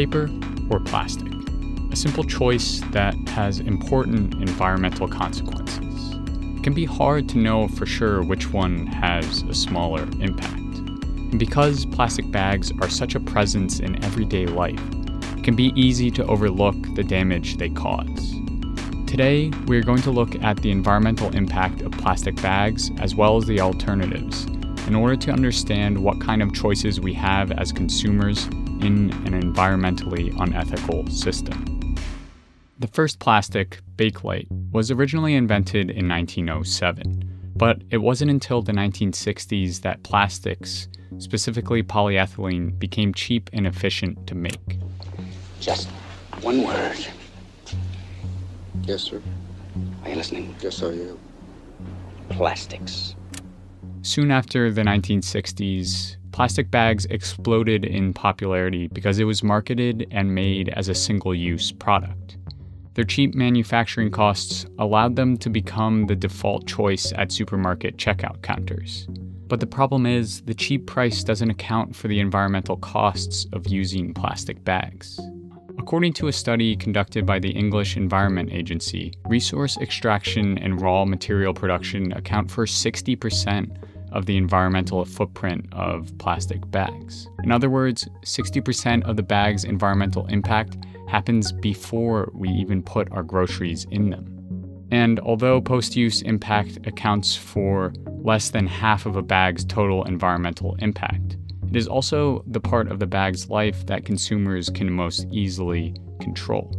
paper or plastic? A simple choice that has important environmental consequences. It can be hard to know for sure which one has a smaller impact. And because plastic bags are such a presence in everyday life, it can be easy to overlook the damage they cause. Today, we are going to look at the environmental impact of plastic bags as well as the alternatives in order to understand what kind of choices we have as consumers in an environmentally unethical system. The first plastic, Bakelite, was originally invented in 1907, but it wasn't until the 1960s that plastics, specifically polyethylene, became cheap and efficient to make. Just one word. Yes, sir. Are you listening? Yes, I am. Plastics. Soon after the 1960s, plastic bags exploded in popularity because it was marketed and made as a single use product. Their cheap manufacturing costs allowed them to become the default choice at supermarket checkout counters. But the problem is, the cheap price doesn't account for the environmental costs of using plastic bags. According to a study conducted by the English Environment Agency, resource extraction and raw material production account for 60% of the environmental footprint of plastic bags. In other words, 60% of the bag's environmental impact happens before we even put our groceries in them. And although post use impact accounts for less than half of a bag's total environmental impact, it is also the part of the bag's life that consumers can most easily control.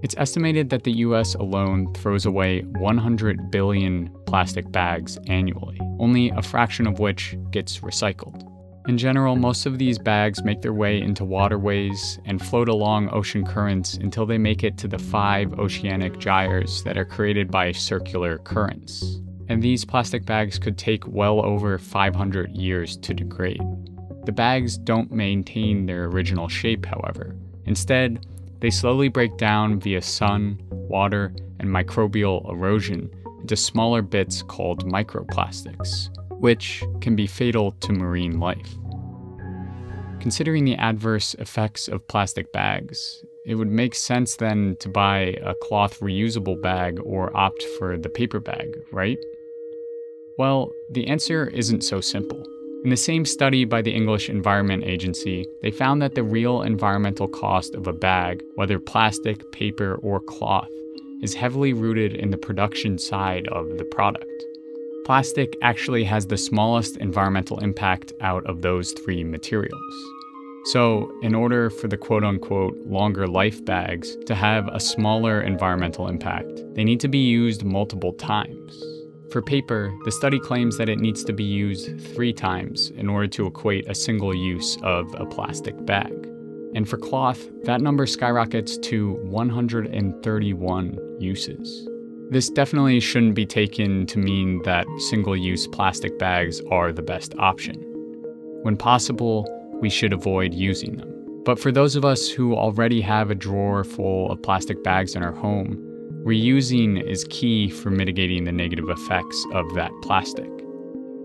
It's estimated that the US alone throws away 100 billion plastic bags annually, only a fraction of which gets recycled. In general, most of these bags make their way into waterways and float along ocean currents until they make it to the five oceanic gyres that are created by circular currents. And these plastic bags could take well over 500 years to degrade. The bags don't maintain their original shape, however. Instead, they slowly break down via sun, water, and microbial erosion into smaller bits called microplastics, which can be fatal to marine life. Considering the adverse effects of plastic bags, it would make sense then to buy a cloth reusable bag or opt for the paper bag, right? Well, the answer isn't so simple. In the same study by the English Environment Agency, they found that the real environmental cost of a bag, whether plastic, paper, or cloth, is heavily rooted in the production side of the product. Plastic actually has the smallest environmental impact out of those three materials. So, in order for the quote unquote longer life bags to have a smaller environmental impact, they need to be used multiple times. For paper, the study claims that it needs to be used three times in order to equate a single use of a plastic bag. And for cloth, that number skyrockets to 131 uses. This definitely shouldn't be taken to mean that single use plastic bags are the best option. When possible, we should avoid using them. But for those of us who already have a drawer full of plastic bags in our home, Reusing is key for mitigating the negative effects of that plastic.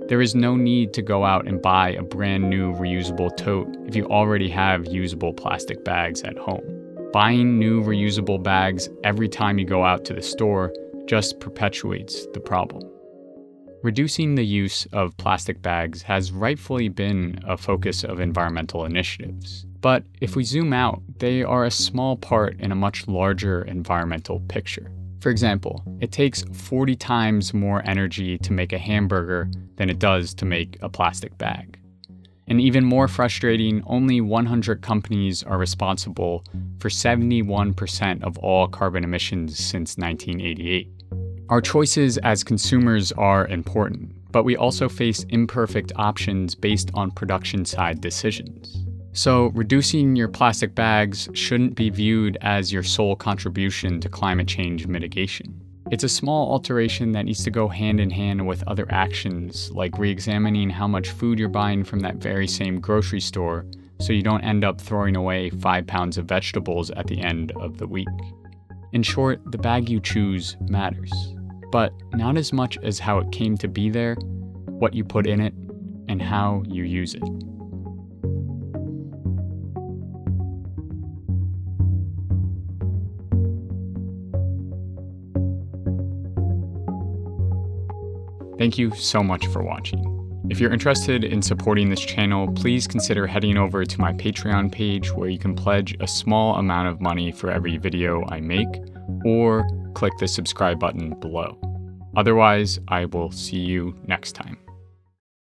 There is no need to go out and buy a brand new reusable tote if you already have usable plastic bags at home. Buying new reusable bags every time you go out to the store just perpetuates the problem. Reducing the use of plastic bags has rightfully been a focus of environmental initiatives. But if we hmm. zoom out, they are a small part in a much larger environmental picture. For example, it takes 40 times more energy to make a hamburger than it does to make a plastic bag. And even more frustrating, only 100 companies are responsible for 71% of all carbon emissions since 1988. Our choices as consumers are important, but we also face imperfect options based on production side decisions. So, reducing your plastic bags shouldn't be viewed as your sole contribution to climate change mitigation. It's a small alteration that needs to go hand in hand with other actions, like re examining how much food you're buying from that very same grocery store so you don't end up throwing away five pounds of vegetables at the end of the week. In short, the bag you choose matters, but not as much as how it came to be there, what you put in it, and how you use it. Thank you so much for watching. If you're interested in supporting this channel, please consider heading over to my Patreon page where you can pledge a small amount of money for every video I make, or click the subscribe button below. Otherwise, I will see you next time.